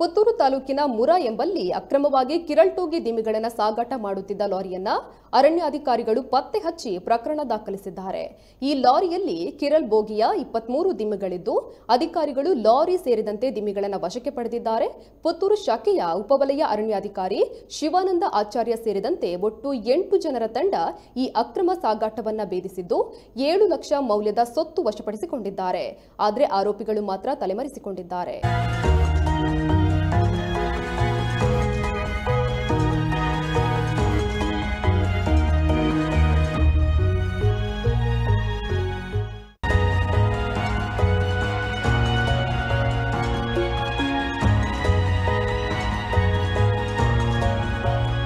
ಪುತ್ತೂರು ತಾಲೂಕಿನ ಮುರಾ ಎಂಬಲ್ಲಿ ಅಕ್ರಮವಾಗಿ ಕಿರಳ್ಟೋಗಿ ದಿಮಿಗಳನ್ನು ಸಾಗಾಟ ಮಾಡುತ್ತಿದ್ದ ಲಾರಿಯನ್ನ ಅರಣ್ಯಾಧಿಕಾರಿಗಳು ಪತ್ತೆ ಹಚ್ಚಿ ಪ್ರಕರಣ ದಾಖಲಿಸಿದ್ದಾರೆ. ಈ ಲಾರಿಯಲ್ಲಿ ಕಿರಲ್ ಬೋಗಿಯ ಇಪ್ಪತ್ಮೂರು ದಿಮ್ಮಿಗಳಿದ್ದು ಅಧಿಕಾರಿಗಳು ಲಾರಿ ಸೇರಿದಂತೆ ದಿಮ್ಮಿಗಳನ್ನು ವಶಕ್ಕೆ ಪಡೆದಿದ್ದಾರೆ. ಪುತ್ತೂರು ಶಾಖೆಯ ಉಪವಲಯ ಅರಣ್ಯಾಧಿಕಾರಿ ಶಿವಾನಂದ ಆಚಾರ್ಯ ಸೇರಿದಂತೆ ಒಟ್ಟು ಎಂಟು ಜನರ ತಂಡ ಈ ಅಕ್ರಮ ಸಾಗಾಟವನ್ನ ಭೇದಿಸಿದ್ದು, ಏಳು ಲಕ್ಷ ಮೌಲ್ಯದ ಸೊತ್ತು ವಶಪಡಿಸಿಕೊಂಡಿದ್ದಾರೆ. ಆದರೆ ಆರೋಪಿಗಳು ಮಾತ್ರ ತಲೆಮರೆಸಿಕೊಂಡಿದ್ದಾರೆ.